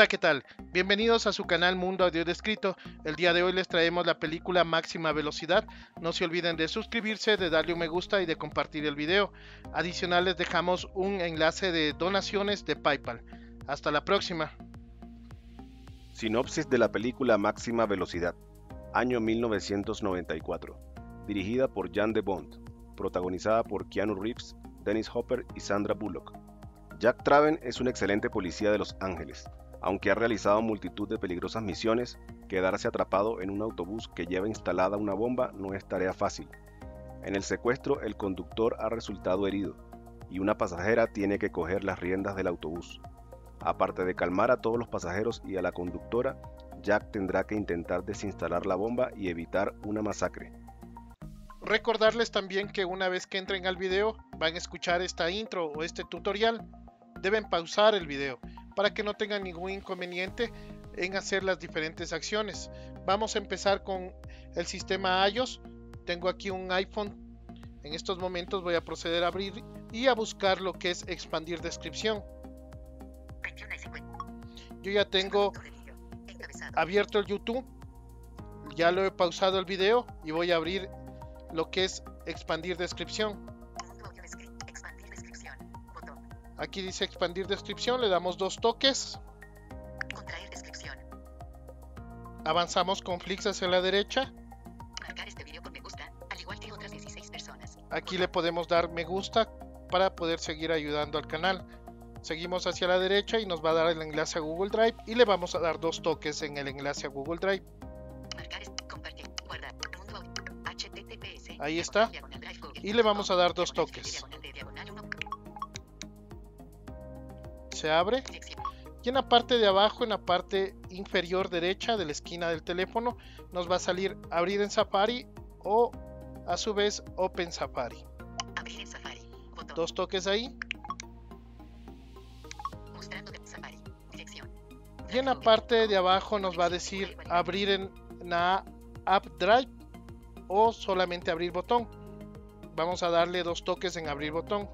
Hola, ¿qué tal? Bienvenidos a su canal Mundo Audio Descrito. El día de hoy les traemos la película Máxima Velocidad. No se olviden de suscribirse, de darle un me gusta y de compartir el video. Adicional les dejamos un enlace de donaciones de PayPal. Hasta la próxima. Sinopsis de la película Máxima Velocidad, año 1994. Dirigida por Jan de Bond, protagonizada por Keanu Reeves, Dennis Hopper y Sandra Bullock. Jack Traven es un excelente policía de Los Ángeles, aunque ha realizado multitud de peligrosas misiones, quedarse atrapado en un autobús que lleva instalada una bomba no es tarea fácil. En el secuestro el conductor ha resultado herido y una pasajera tiene que coger las riendas del autobús. Aparte de calmar a todos los pasajeros y a la conductora, Jack tendrá que intentar desinstalar la bomba y evitar una masacre. Recordarles también que una vez que entren al video van a escuchar esta intro o este tutorial. Deben pausar el video para que no tengan ningún inconveniente en hacer las diferentes acciones. Vamos a empezar con el sistema iOS. Tengo aquí un iPhone. En estos momentos voy a proceder a abrir y a buscar lo que es expandir descripción. Yo ya tengo abierto el YouTube. Ya lo he pausado el video y voy a abrir lo que es expandir descripción. Aquí dice expandir descripción, le damos dos toques. Contraer descripción. Avanzamos con flicks hacia la derecha. Marcar este video con me gusta, al igual que otras 16 personas. Aquí le podemos dar me gusta para poder seguir ayudando al canal. Seguimos hacia la derecha y nos va a dar el enlace a Google Drive y le vamos a dar dos toques en el enlace a Google Drive. Marcar, compartir, guardar, mundo HTTPS. Ahí está. Y le vamos a dar dos toques. Se abre. Y en la parte de abajo, en la parte inferior derecha de la esquina del teléfono, nos va a salir abrir en Safari o a su vez Open Safari. Abrir en Safari. Botón. Dos toques ahí. Mostrando de Safari. Dirección. Y en la parte de abajo nos va a decir abrir en la App Drive o solamente abrir botón. Vamos a darle dos toques en abrir botón.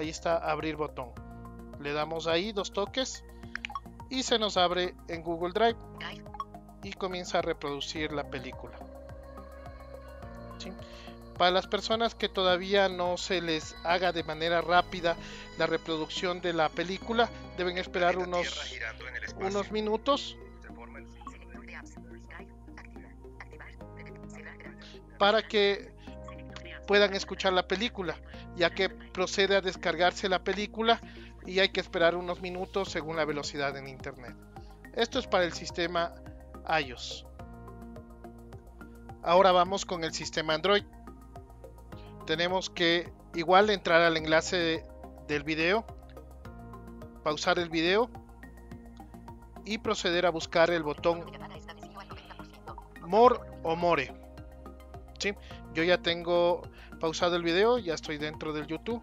Ahí está abrir botón. Le damos ahí dos toques y se nos abre en Google Drive y comienza a reproducir la película. ¿Sí? Para las personas que todavía no se les haga de manera rápida la reproducción de la película, deben esperar unos, unos minutos para que puedan escuchar la película, ya que procede a descargarse la película y hay que esperar unos minutos según la velocidad en internet. Esto es para el sistema iOS. Ahora vamos con el sistema Android. Tenemos que igual entrar al enlace del video, pausar el video y proceder a buscar el botón Llamada establecido al 90%. More o More. ¿Sí? Yo ya tengo pausado el video, ya estoy dentro del YouTube.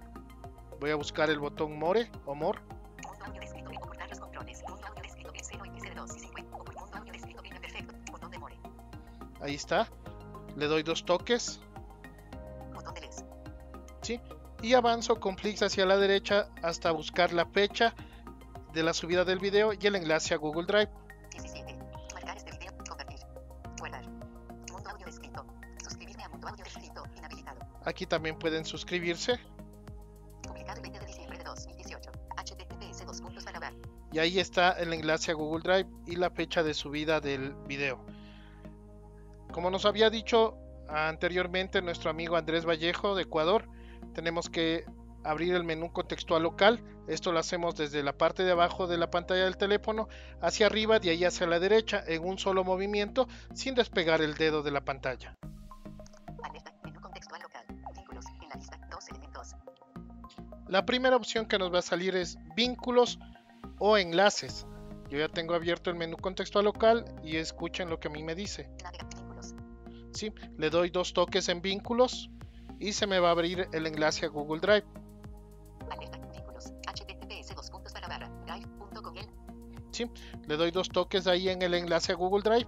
Voy a buscar el botón More o More. Mundo audio descrito en ocultar los controles. Mundo audio descrito en 0 y 02 y 50. Ocult- Mundo audio descrito en perfecto. Botón de more. Ahí está. Le doy dos toques. Botón de les. ¿sí? Y avanzo con clics hacia la derecha hasta buscar la fecha de la subida del video y el enlace a Google Drive. 17. Marcar este. Mundo audio descrito. Suscribirme a Mundo audio descrito. Inhabilitado. Aquí también pueden suscribirse. Publicado el 20 de diciembre de 2018. HTTPS 2 puntos barra bar. Y ahí está el enlace a Google Drive y la fecha de subida del video. Como nos había dicho anteriormente nuestro amigo Andrés Vallejo de Ecuador, tenemos que abrir el menú contextual local. Esto lo hacemos desde la parte de abajo de la pantalla del teléfono hacia arriba, de ahí hacia la derecha, en un solo movimiento, sin despegar el dedo de la pantalla. Alerta. Menú contextual local. La primera opción que nos va a salir es vínculos o enlaces. Yo ya tengo abierto el menú contextual local y escuchen lo que a mí me dice. ¿sí? Le doy dos toques en vínculos y se me va a abrir el enlace a Google Drive. Alerta. Vínculos. HTTPS 2 puntos barra barra. Drive.google. ¿sí? Le doy dos toques ahí en el enlace a Google Drive.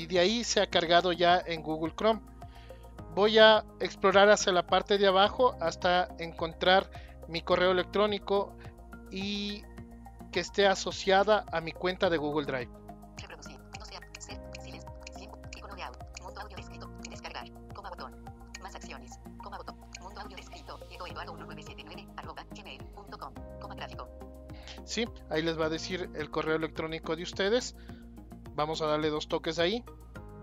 Y de ahí se ha cargado ya en Google Chrome. Voy a explorar hacia la parte de abajo hasta encontrar mi correo electrónico y que esté asociada a mi cuenta de Google Drive. Reproducir. No sea. Ser. Silencio. Siempre. Icono de audio. Mundo audio descrito. Descargar. Coma botón. Más acciones. Coma botón. Mundo audio descrito. Diego Eduardo 1979 arroba gmail.com. Coma gráfico. Sí, ahí les va a decir el correo electrónico de ustedes. Vamos a darle dos toques ahí.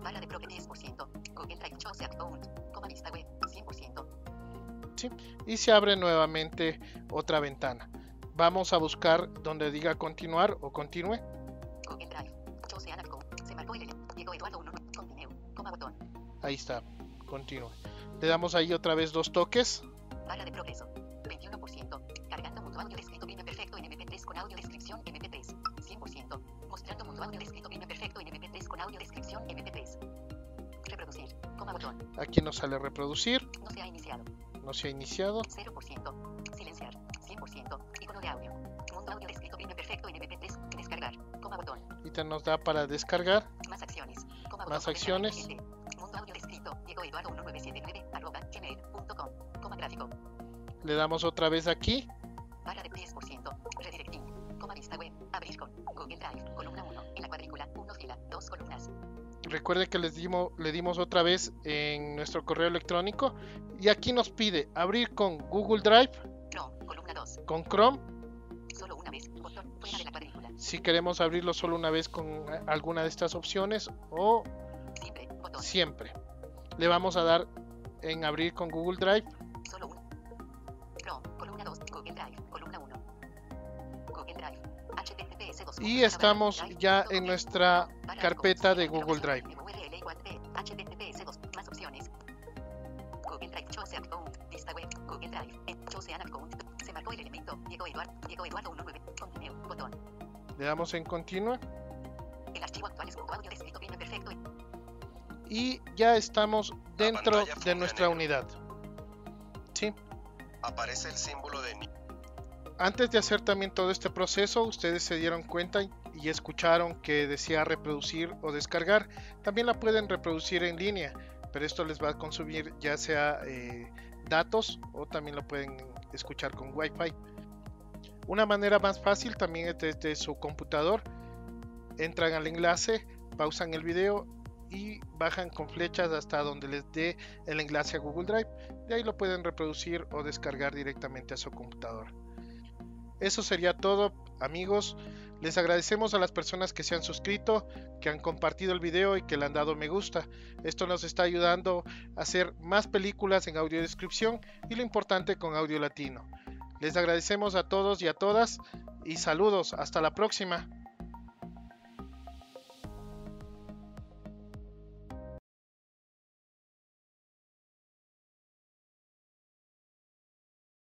Barra de Pro 10%. Google Drive Chose Account. Coma vista web. 100%. y se abre nuevamente otra ventana. Vamos a buscar donde diga continuar o continúe. Google Drive. Chose Account. Se marcó el Diego Eduardo 1. Continue. Coma botón. Ahí está, continúe. Le damos ahí otra vez dos toques. Barra de progreso. Aquí nos sale reproducir, No se ha iniciado. no se ha iniciado. 0%. Silenciar. 100%. Icono de audio. Mundo audio descrito bien perfecto en MP3. Descargar. Coma botón. Y te nos da para descargar. Más acciones. Coma Más botón. acciones. Mundo audio descrito. Diego Eduardo 1979 arroba gmail.com. Coma gráfico. Le damos otra vez aquí. Recuerde que les dimos, le dimos otra vez en nuestro correo electrónico. Y aquí nos pide abrir con Google Drive, No. Columna 2. con Chrome. Solo una vez. Botón. Fuera de la cuadrícula. Si queremos abrirlo solo una vez con eh, alguna de estas opciones o Siempre. Botón. siempre. Le vamos a dar en abrir con Google Drive. Solo un. Chrome. Columna 2. Google Drive. Y estamos ya en nuestra carpeta de Google Drive. HTTPS 2. Más opciones. Google Drive. Chose Account. Vista web. Google Drive. En Chose Account. Se marcó el elemento. Diego Eduardo. Diego Eduardo 19. Continue. Botón. Le damos en continúa. El archivo actual es perfecto. Y ya estamos dentro de nuestra unidad. ¿Sí? Aparece el símbolo de Antes de hacer también todo este proceso, ustedes se dieron cuenta y escucharon que decía reproducir o descargar. También la pueden reproducir en línea, pero esto les va a consumir ya sea eh, datos o también lo pueden escuchar con Wi-Fi. Una manera más fácil también es desde su computador. Entran al enlace, pausan el video y bajan con flechas hasta donde les dé el enlace a Google Drive. De ahí lo pueden reproducir o descargar directamente a su computador. Eso sería todo, amigos. Les agradecemos a las personas que se han suscrito, que han compartido el video y que le han dado me gusta. Esto nos está ayudando a hacer más películas en audiodescripción y lo importante con audio latino. Les agradecemos a todos y a todas y saludos. Hasta la próxima.